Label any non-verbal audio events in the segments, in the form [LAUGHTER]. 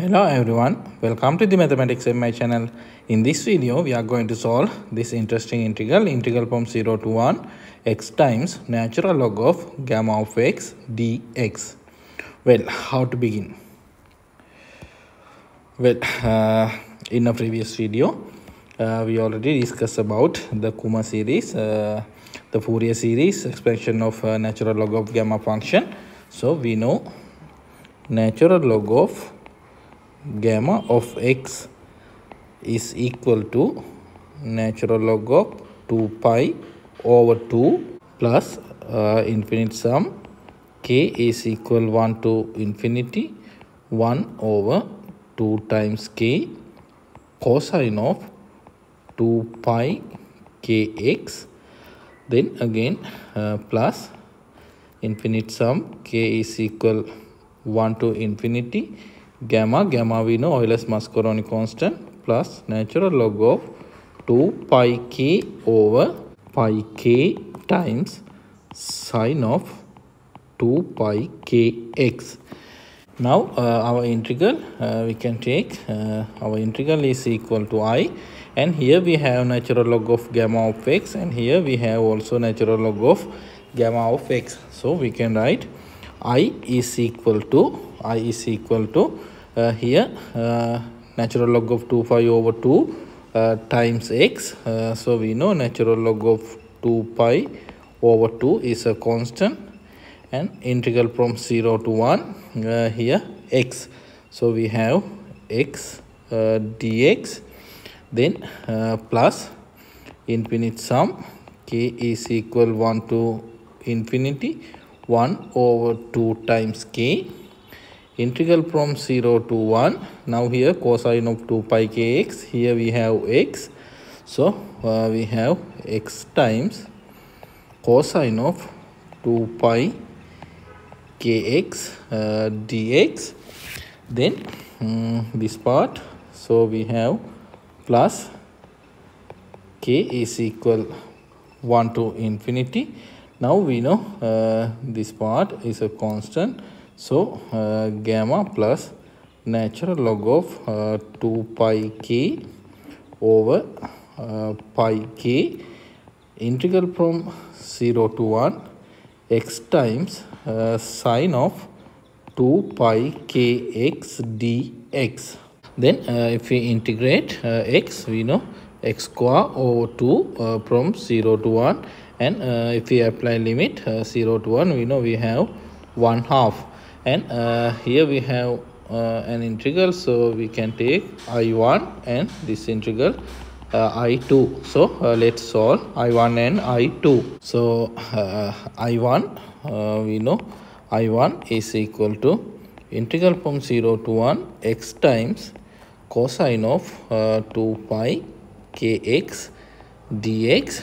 Hello everyone, welcome to the Mathematics MI channel. In this video, we are going to solve this interesting integral, integral from 0 to 1 x times natural log of gamma of x dx. Well, how to begin? Well, uh, in a previous video, uh, we already discussed about the Kummer series, uh, the Fourier series, expansion of uh, natural log of gamma function. So, we know natural log of gamma of x is equal to natural log of 2 pi over 2 plus uh, infinite sum k is equal 1 to infinity 1 over 2 times k cosine of 2 pi kx. Then again uh, plus infinite sum k is equal 1 to infinity gamma gamma we know Euler's Mascheroni constant plus natural log of 2 pi k over pi k times sine of 2 pi kx now uh, our integral uh, we can take uh, our integral is equal to i and here we have natural log of gamma of x and here we have also natural log of gamma of x. So we can write i is equal to i is equal to uh, here uh, natural log of 2 pi over 2 uh, times x. Uh, so we know natural log of 2 pi over 2 is a constant and integral from 0 to 1 uh, here x. So we have x uh, dx then plus infinite sum k is equal 1 to infinity 1 over 2 times k integral from 0 to 1 now here cosine of 2 pi kx. Here we have x. So uh, we have x times cosine of 2 pi kx uh, dx. Then um, this part. So we have plus k is equal 1 to infinity. Now we know uh, this part is a constant so uh, gamma plus natural log of uh, 2 pi k over uh, pi k integral from 0 to 1 x times uh, sine of 2 pi kx dx. Then uh, if we integrate uh, x, we know x square over 2 uh, from 0 to 1 and if we apply limit uh, 0 to 1 we know we have 1 half and uh, here we have uh, an integral. So we can take i1 and this integral uh, i2 so uh, let's solve i1 and i2 so uh, i1 uh, we know i1 is equal to integral from 0 to 1 x times cosine of uh, 2 pi kx dx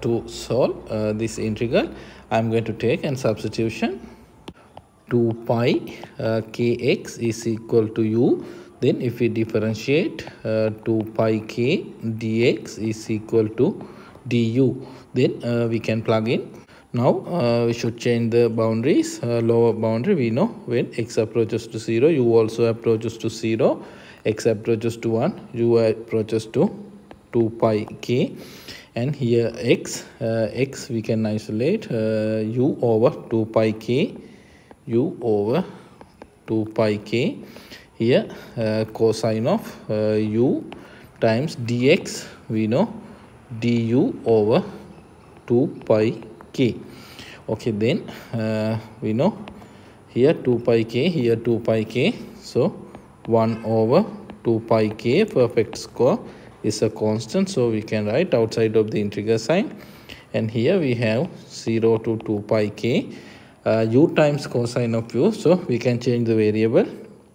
to solve this integral. I'm going to take and substitution 2 pi uh, kx is equal to u. Then if we differentiate uh, 2 pi k dx is equal to du. Then uh, we can plug in. Now uh, we should change the boundaries. Uh, lower boundary we know when x approaches to 0 u also approaches to 0 x approaches to 1 u approaches to 2 pi k. And here x uh, x we can isolate u over 2 pi k u over 2 pi k. Here uh, cosine of uh, u times dx we know du over 2 pi k. Okay then uh, we know here 2 pi k here 2 pi k. So 1 over 2 pi k perfect square is a constant. So we can write outside of the integral sign. And here we have 0 to 2 pi k uh, u times cosine of u so we can change the variable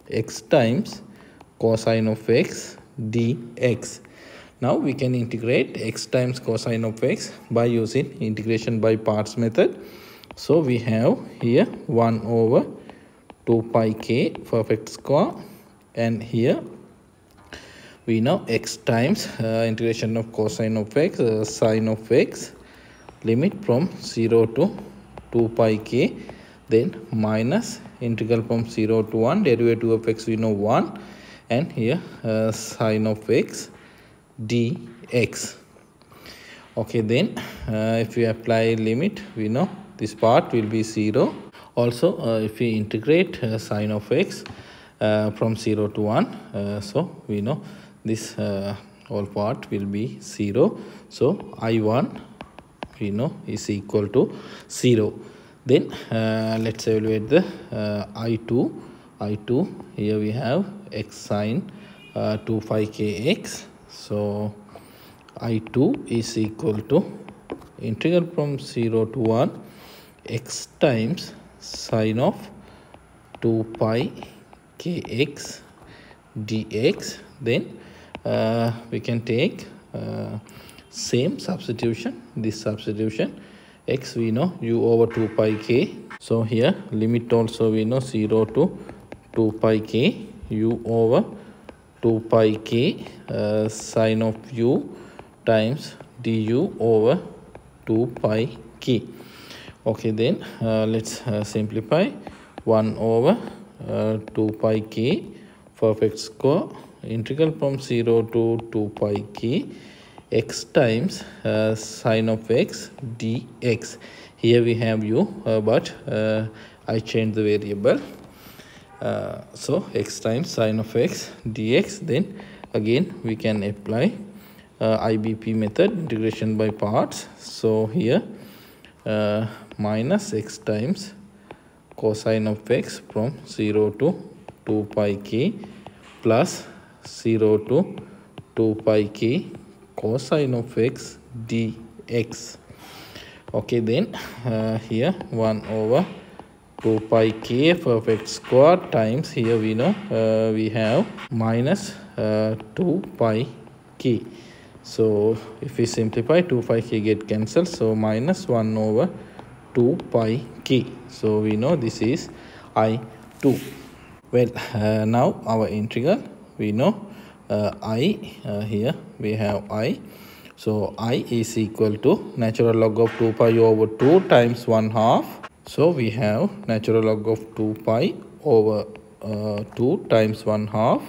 x times cosine of x dx. Now we can integrate x times cosine of x by using integration by parts method. So we have here 1 over 2 pi k perfect square and here we know x times uh, integration of cosine of x uh, sine of x limit from 0 to 2 pi k then minus integral from 0 to 1 derivative of x we know 1 and here uh, sine of x dx. Okay then uh, if we apply limit we know this part will be 0 also uh, if we integrate uh, sine of x uh, from 0 to 1 uh, so we know this uh, whole part will be 0 so i1 we know is equal to 0 then uh, let's evaluate the uh, i2 i2 here we have x sine uh, 2 pi kx so i2 is equal to integral from 0 to 1 x times sine of 2 pi kx dx. Then uh, we can take uh, same substitution this substitution x we know u over 2 pi k. So here limit also we know 0 to 2 pi k u over 2 pi k uh, sine of u times du over 2 pi k. Okay then uh, let's uh, simplify. 1 over uh, 2 pi k perfect square integral from 0 to 2 pi k x times uh, sine of x dx. Here we have u uh, but uh, i changed the variable. Uh, so x times sine of x dx then again we can apply uh, ibp method integration by parts. So here uh, minus x times cosine of x from 0 to 2 pi k plus 0 to 2 pi k cosine of x dx. Okay then uh, here 1 over 2 pi k perfect square times here we know uh, we have minus uh, 2 pi k. So if we simplify 2 pi k get cancelled so minus 1 over 2 pi k. So we know this is i2 well uh, now our integral we know i uh, here we have i. So i is equal to natural log of 2 pi over 2 times 1 half. So we have natural log of 2 pi over uh, 2 times 1 half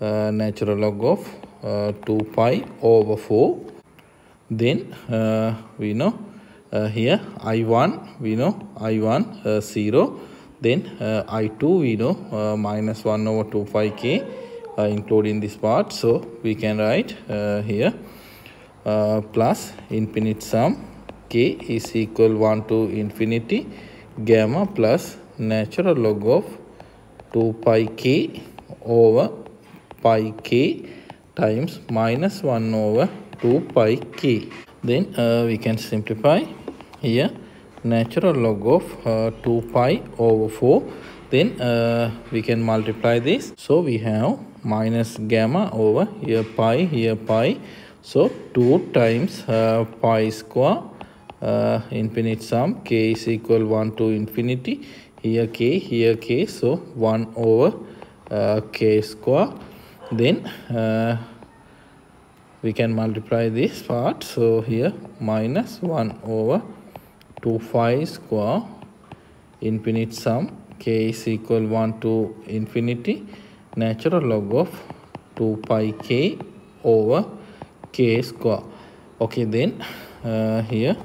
uh, natural log of uh, 2 pi over 4 then uh, we know uh, here i1 we know i1 uh, 0 then uh, i2 we know uh, minus 1 over 2 pi k uh, including this part so we can write uh, here uh, plus infinite sum k is equal 1 to infinity gamma plus natural log of 2 pi k over pi k times minus 1 over 2 pi k. Then uh, we can simplify here natural log of uh, 2 pi over 4 then uh, we can multiply this. So we have minus gamma over here pi here pi. So 2 times uh, pi square uh, infinite sum k is equal 1 to infinity. Here k here k so 1 over uh, k square. Then uh, we can multiply this part. So here minus 1 over 2 pi square infinite sum k is equal 1 to infinity natural log of 2 pi k over k square. Okay then uh, here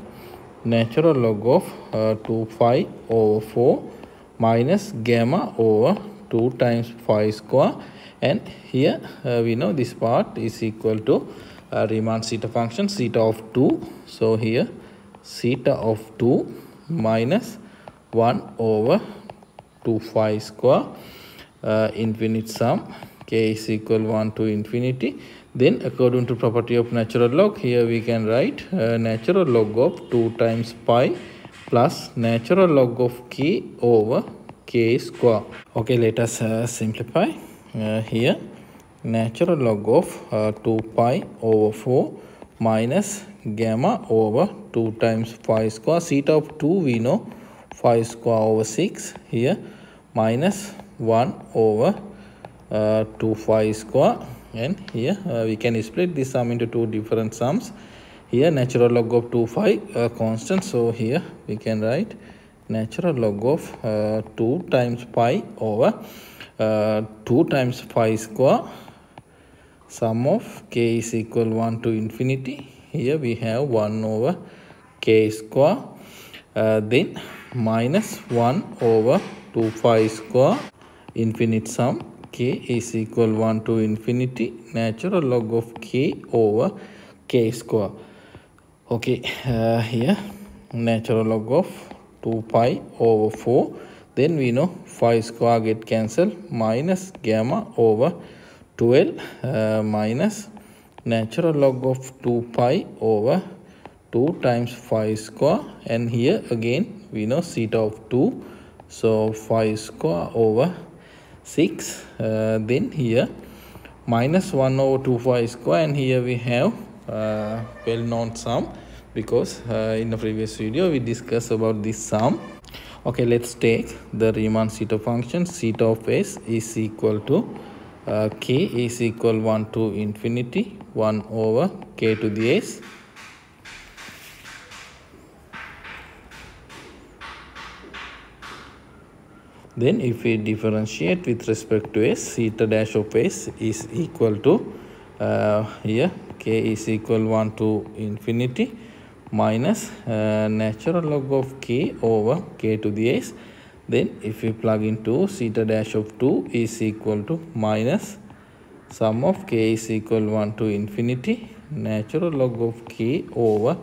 natural log of uh, 2 pi over 4 minus gamma over 2 times pi square. And here uh, we know this part is equal to uh, Riemann zeta function zeta of 2 so here zeta of 2 minus 1 over 2 pi square uh, infinite sum k is equal 1 to infinity. Then according to property of natural log here we can write uh, natural log of 2 times pi plus natural log of k over k square. Okay let us uh, simplify uh, here. Natural log of uh, 2 pi over 4 minus gamma over 2 times pi square. Zeta of 2 we know pi square over 6 here minus 1 over uh, 2 pi square. And here uh, we can split this sum into two different sums. Here natural log of 2 pi uh, constant. So here we can write natural log of uh, 2 times pi over uh, 2 times pi square. Sum of k is equal 1 to infinity. Here we have 1 over k square. Uh, then minus 1 over 2 pi square infinite sum k is equal 1 to infinity natural log of k over k square. Okay uh, here natural log of 2 pi over 4 then we know pi square get cancelled minus gamma over 12 uh, minus natural log of 2 pi over 2 times pi square. And here again we know zeta of 2 so pi square over 6 uh, then here minus 1 over 2 pi square and here we have uh, well known sum because uh, in the previous video we discussed about this sum. Okay let's take the Riemann zeta function zeta of s is equal to uh, k is equal 1 to infinity 1 over k to the s then if we differentiate with respect to s zeta dash of s is equal to uh, here k is equal 1 to infinity minus uh, natural log of k over k to the s then if we plug into zeta dash of 2 is equal to minus sum of k is equal 1 to infinity natural log of k over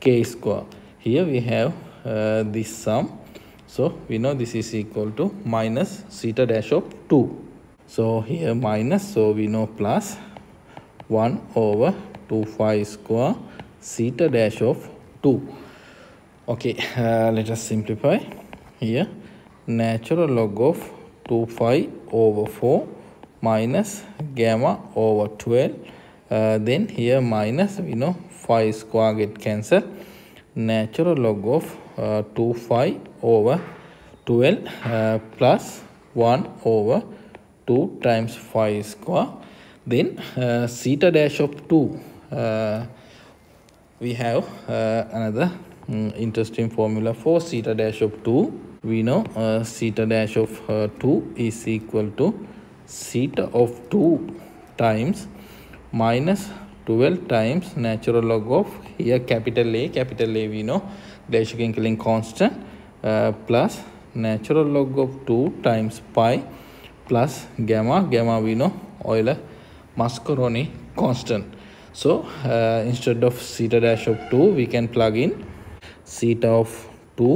k square. Here we have uh, this sum so we know this is equal to minus zeta dash of 2. So here minus, so we know plus 1 over 2 pi square zeta dash of 2. Okay, [LAUGHS] uh, let us simplify. Here natural log of 2 pi over 4 minus gamma over 12. Uh, then here minus, we know pi square get cancelled. Natural log of uh, 2 pi over 12 uh, plus 1 over 2 times pi square. Then uh, zeta dash of 2 uh, we have uh, another um, interesting formula for zeta dash of 2 we know uh, zeta dash of uh, 2 is equal to zeta of 2 times minus 12 times natural log of here capital A capital A we know dashing link constant plus natural log of two times pi plus gamma gamma we know Euler Mascheroni constant so instead of zeta dash of two we can plug in zeta of two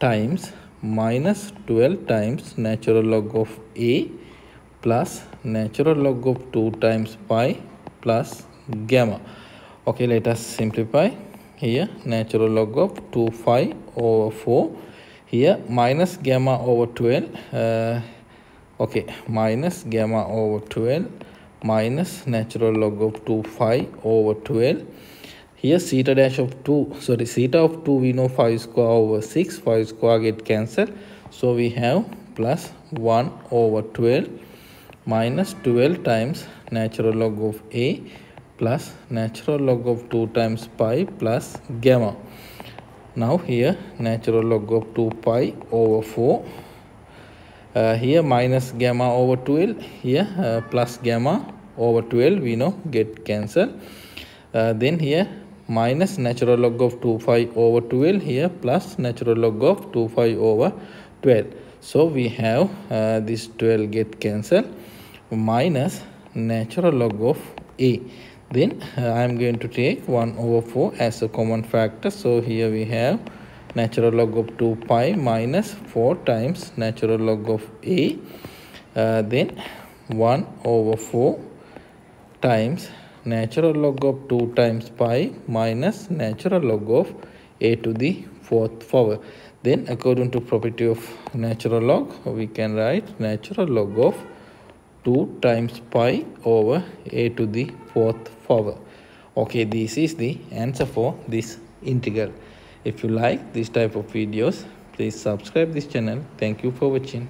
times minus twelve times natural log of A plus natural log of two times pi plus gamma okay let us simplify here natural log of 2 pi over 4 here minus gamma over 12 uh, okay minus gamma over 12 minus natural log of 2 pi over 12 here zeta dash of 2 sorry zeta of 2 we know pi square over 6 pi square get cancelled. So we have plus 1 over 12 minus 12 times natural log of a plus natural log of 2 times pi plus gamma. Now here natural log of 2 pi over 4. Uh, here minus gamma over 12. Here uh, plus gamma over 12 we know get cancelled. Uh, then here minus natural log of 2 pi over 12 here plus natural log of 2 pi over 12 so we have uh, this 12 get cancelled minus natural log of a then uh, I am going to take 1 over 4 as a common factor. So here we have natural log of 2 pi minus 4 times natural log of a. Uh, then 1 over 4 times natural log of 2 times pi minus natural log of a to the fourth power. Then according to property of natural log we can write natural log of 2 times pi over a to the fourth power. Okay, this is the answer for this integral. If you like this type of videos, please subscribe this channel. Thank you for watching.